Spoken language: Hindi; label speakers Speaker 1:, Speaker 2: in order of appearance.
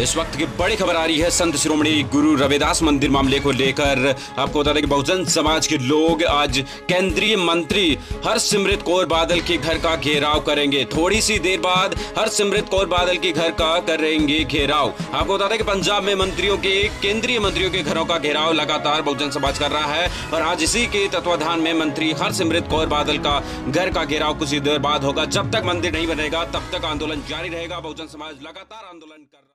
Speaker 1: इस वक्त की बड़ी खबर आ रही है, संत शिरोमणि गुरु रविदास मंदिर मामले को लेकर। आपको बता दें कि बहुजन समाज के लोग आज केंद्रीय मंत्री हरसिमरत कौर बादल के घर का घेराव करेंगे। थोड़ी सी देर बाद हरसिमरत कौर बादल के घर का करेंगे घेराव। आपको बता दें कि पंजाब में मंत्रियों के, केंद्रीय मंत्रियों के घरों का घेराव लगातार बहुजन समाज कर रहा है और आज इसी के तत्वाधान में मंत्री हरसिमरत कौर बादल का घर का घेराव कुछ ही देर बाद होगा। जब तक मंदिर नहीं बनेगा, तब तक आंदोलन जारी रहेगा। बहुजन समाज लगातार आंदोलन कर